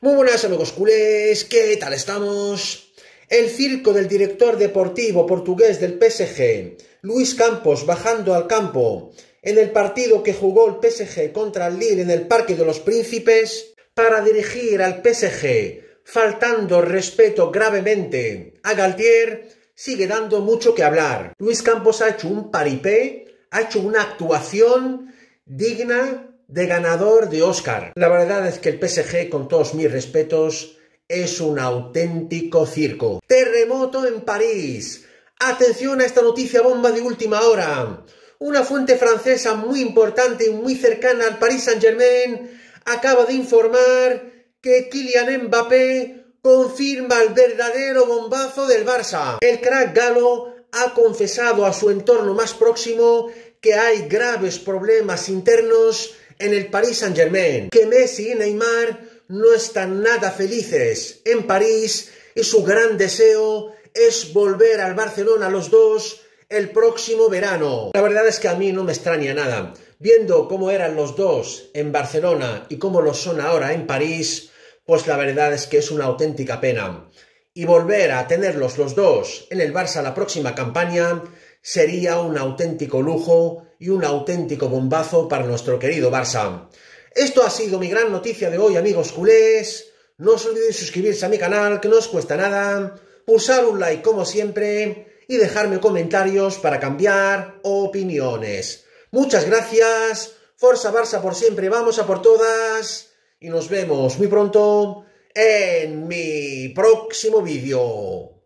Muy buenas amigos culés, ¿qué tal estamos? El circo del director deportivo portugués del PSG, Luis Campos, bajando al campo en el partido que jugó el PSG contra el Lille en el Parque de los Príncipes para dirigir al PSG, faltando respeto gravemente a Galtier, sigue dando mucho que hablar. Luis Campos ha hecho un paripé, ha hecho una actuación digna de ganador de Oscar. La verdad es que el PSG, con todos mis respetos, es un auténtico circo. Terremoto en París. Atención a esta noticia bomba de última hora. Una fuente francesa muy importante y muy cercana al Paris Saint-Germain acaba de informar que Kylian Mbappé confirma el verdadero bombazo del Barça. El crack galo ha confesado a su entorno más próximo que hay graves problemas internos en el Paris Saint-Germain, que Messi y Neymar no están nada felices en París y su gran deseo es volver al Barcelona los dos el próximo verano. La verdad es que a mí no me extraña nada. Viendo cómo eran los dos en Barcelona y cómo lo son ahora en París, pues la verdad es que es una auténtica pena. Y volver a tenerlos los dos en el Barça la próxima campaña sería un auténtico lujo y un auténtico bombazo para nuestro querido Barça. Esto ha sido mi gran noticia de hoy, amigos culés. No os olvidéis suscribirse a mi canal, que no os cuesta nada, pulsar un like como siempre y dejarme comentarios para cambiar opiniones. Muchas gracias, Forza Barça por siempre, vamos a por todas y nos vemos muy pronto en mi próximo vídeo.